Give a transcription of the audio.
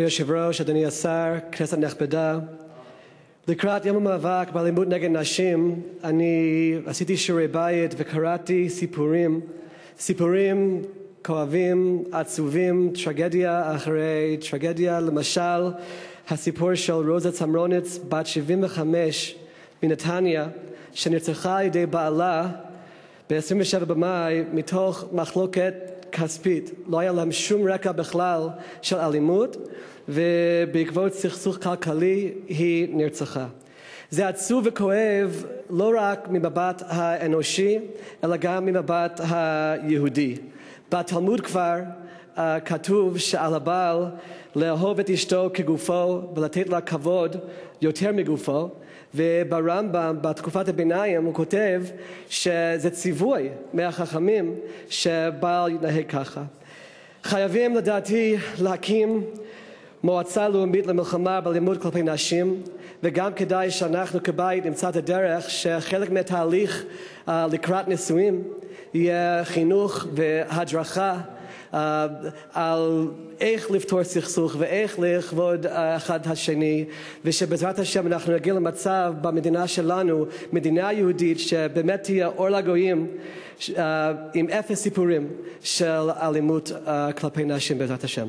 היושב-ראש, אדוני השר, כנסת נכבדה, לקראת יום המאבק באלימות נגד נשים אני עשיתי שיעורי בית וקראתי סיפורים, סיפורים כואבים, עצובים, טרגדיה אחרי טרגדיה. למשל, הסיפור של רוזה צמרוניץ, בת 75 מנתניה, שנרצחה על-ידי בעלה ב-27 במאי מתוך מחלוקת כספית. לא היה להם שום רקע בכלל של אלימות, ובעקבות סכסוך כלכלי היא נרצחה. זה עצוב וכואב לא רק ממבט האנושי, אלא גם ממבט היהודי. בתלמוד כבר כתוב שעל הבעל לאהוב את אשתו כגופו ולתת לה כבוד יותר מגופו, וברמב"ם בתקופת הביניים הוא כותב שזה ציווי מהחכמים שבעל יתנהג ככה. חייבים לדעתי להקים מועצה לאומית למלחמה באלימות כלפי נשים וגם כדאי שאנחנו כבית נמצא את הדרך שחלק מהתהליך uh, לקראת נישואים יהיה חינוך והדרכה על איך לפתור סכסוך ואיך לכבוד אחד את השני ושבעזרת השם אנחנו נגיע למצב במדינה שלנו, מדינה יהודית שבאמת תהיה אור לגויים uh, עם אפס סיפורים של אלימות כלפי נשים בעזרת השם.